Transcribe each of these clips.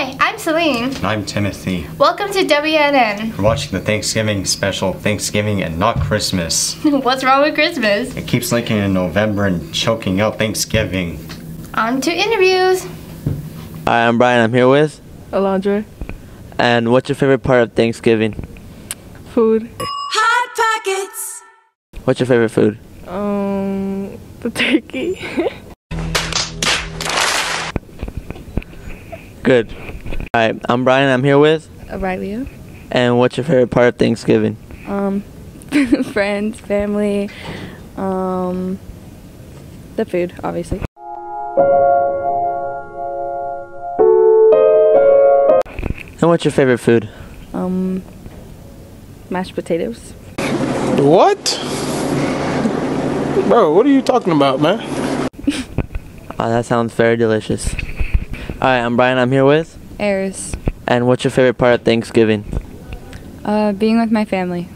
Hi, I'm Celine. And I'm Timothy. Welcome to WNN. We're watching the Thanksgiving special, Thanksgiving and not Christmas. What's wrong with Christmas? It keeps linking in November and choking out Thanksgiving. On to interviews. Hi, I'm Brian. I'm here with. Alondra. And what's your favorite part of Thanksgiving? Food. Hot Pockets. What's your favorite food? Um, the turkey. Good. Alright, I'm Brian. I'm here with. Aurelia. And what's your favorite part of Thanksgiving? Um, friends, family, um, the food, obviously. And what's your favorite food? Um, mashed potatoes. What? Bro, what are you talking about, man? Oh, that sounds very delicious. Alright, I'm Brian. I'm here with. Eris. And what's your favorite part of Thanksgiving? Uh, being with my family.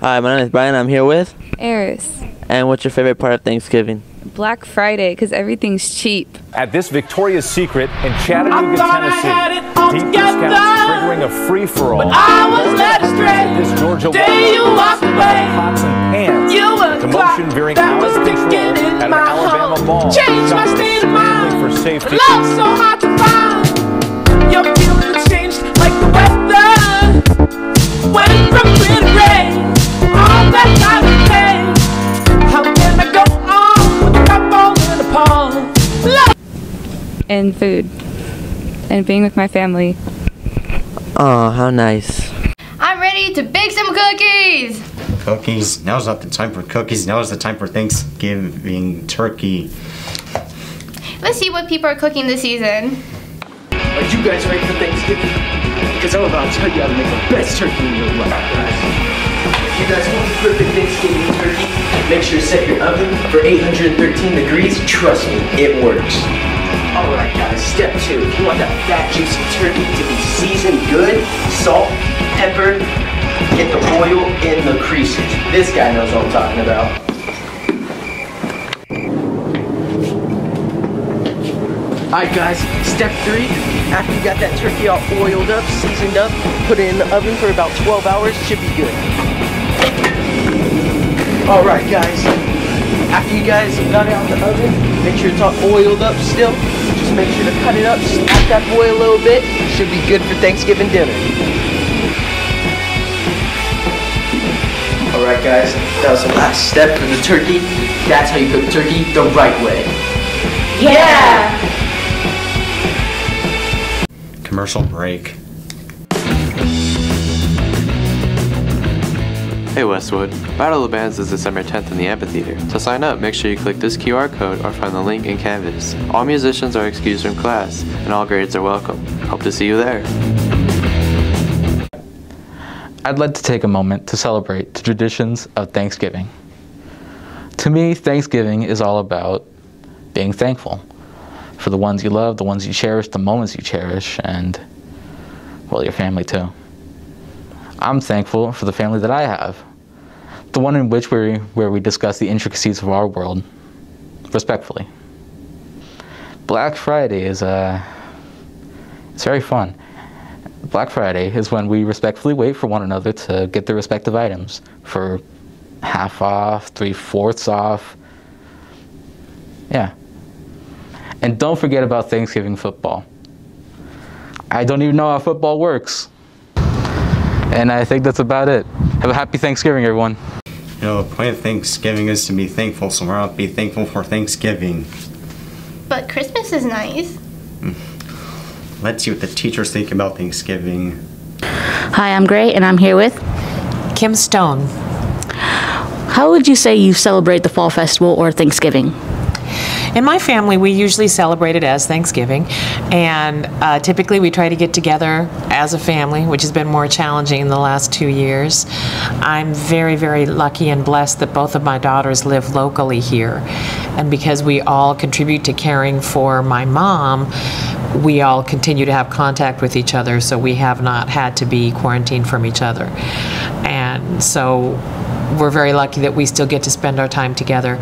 Hi, my name is Brian. I'm here with. Eris. And what's your favorite part of Thanksgiving? Black Friday, because everything's cheap. At this Victoria's Secret in Chattanooga, Tennessee, deep discounts triggering a free-for-all. I was led astray. This Georgia Day you walked away. pots and pans. You were the Commotion clock veering out was of control in at an my Alabama home. mall. Changed my state of mind. for safety. Love so hard to find. Your feelings changed like the weather. Went from clear to gray. All that time and pain. How can I go on without falling apart? Love. And food. And being with my family. Oh, how nice. I'm ready to bake some cookies. Cookies. Now's not the time for cookies. Now is the time for Thanksgiving turkey. Let's see what people are cooking this season. Are you guys ready for Thanksgiving? Because I'm about to tell you how to make the best turkey in your life, guys. If you guys want the perfect Thanksgiving turkey, make sure to set your oven for 813 degrees. Trust me, it works. Alright guys, step two. If you want that fat, juicy turkey to be seasoned good, salt, pepper, get the oil in the creases. This guy knows what I'm talking about. Alright guys, step three, after you got that turkey all oiled up, seasoned up, put it in the oven for about 12 hours, should be good. Alright guys, after you guys have got it out the oven, make sure it's all oiled up still. Just make sure to cut it up, snap that boy a little bit, should be good for Thanksgiving dinner. Alright guys, that was the last step for the turkey. That's how you cook turkey the right way. Yeah! Commercial break. Hey Westwood, Battle of the Bands is December 10th in the amphitheater. To sign up, make sure you click this QR code or find the link in Canvas. All musicians are excused from class, and all grades are welcome. Hope to see you there. I'd like to take a moment to celebrate the traditions of Thanksgiving. To me, Thanksgiving is all about being thankful for the ones you love, the ones you cherish, the moments you cherish, and, well, your family too. I'm thankful for the family that I have, the one in which we where we discuss the intricacies of our world, respectfully. Black Friday is uh, it's very fun. Black Friday is when we respectfully wait for one another to get their respective items for half off, three fourths off. Yeah. And don't forget about Thanksgiving football. I don't even know how football works. And I think that's about it. Have a happy Thanksgiving, everyone. You know, the point of Thanksgiving is to be thankful, so why not be thankful for Thanksgiving? But Christmas is nice. Mm. Let's see what the teachers think about Thanksgiving. Hi, I'm Gray, and I'm here with. Kim Stone. How would you say you celebrate the Fall Festival or Thanksgiving? In my family, we usually celebrate it as Thanksgiving, and uh, typically we try to get together as a family, which has been more challenging in the last two years. I'm very, very lucky and blessed that both of my daughters live locally here, and because we all contribute to caring for my mom, we all continue to have contact with each other, so we have not had to be quarantined from each other. And so we're very lucky that we still get to spend our time together.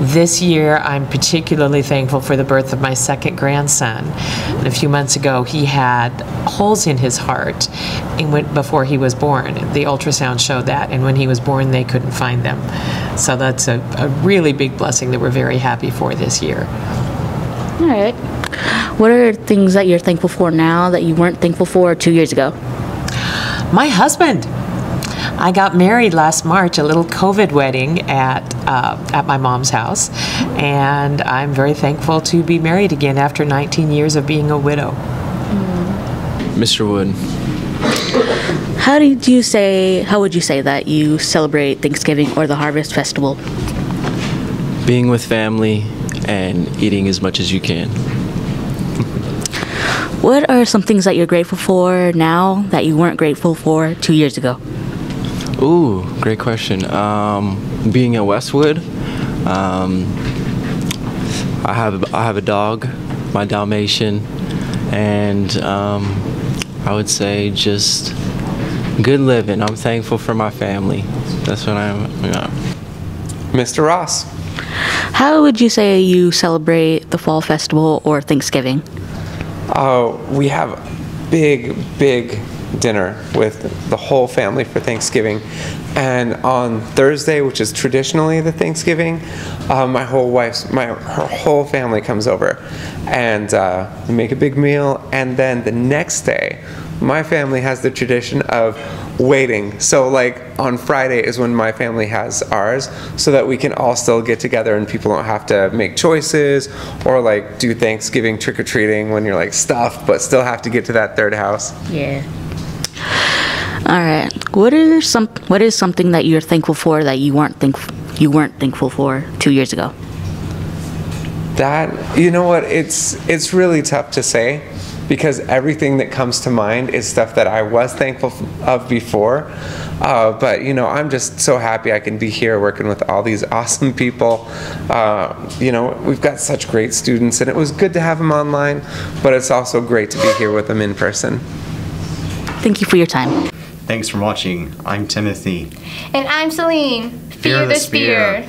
This year, I'm particularly thankful for the birth of my second grandson. And a few months ago, he had holes in his heart and went before he was born. The ultrasound showed that, and when he was born, they couldn't find them. So that's a, a really big blessing that we're very happy for this year. All right. What are things that you're thankful for now that you weren't thankful for two years ago? My husband. I got married last March, a little COVID wedding at uh, at my mom's house, and I'm very thankful to be married again after 19 years of being a widow. Mr. Wood. How did you say? How would you say that you celebrate Thanksgiving or the Harvest Festival? Being with family and eating as much as you can. What are some things that you're grateful for now that you weren't grateful for two years ago? Ooh, great question. Um, being at Westwood, um, I have I have a dog, my Dalmatian, and um, I would say just good living. I'm thankful for my family. That's what I'm. Yeah. Mr. Ross. How would you say you celebrate the Fall Festival or Thanksgiving? Uh, we have big, big dinner with the whole family for Thanksgiving. And on Thursday, which is traditionally the Thanksgiving, uh, my whole wife's, my her whole family comes over, and uh, we make a big meal. And then the next day, my family has the tradition of waiting. So like on Friday is when my family has ours, so that we can all still get together and people don't have to make choices or like do Thanksgiving trick or treating when you're like stuffed, but still have to get to that third house. Yeah. All right. What is some What is something that you're thankful for that you weren't think you weren't thankful for two years ago? That you know what it's it's really tough to say because everything that comes to mind is stuff that I was thankful of before. Uh, but you know, I'm just so happy I can be here working with all these awesome people. Uh, you know, we've got such great students, and it was good to have them online, but it's also great to be here with them in person. Thank you for your time. Thanks for watching. I'm Timothy. And I'm Celine. Fear, the, spear.